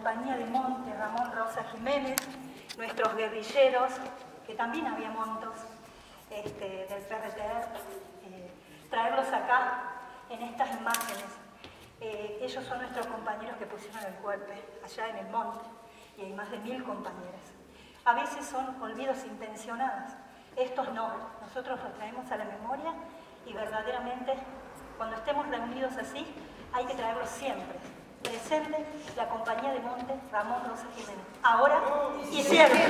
compañía de monte Ramón Rosa Jiménez, nuestros guerrilleros, que también había montos este, del PRT, eh, traerlos acá en estas imágenes. Eh, ellos son nuestros compañeros que pusieron el cuerpo allá en el monte y hay más de mil compañeras. A veces son olvidos intencionados, estos no, nosotros los traemos a la memoria y verdaderamente cuando estemos reunidos así hay que traerlos siempre. La compañía de monte Ramón Rosa Jiménez. Ahora y siempre.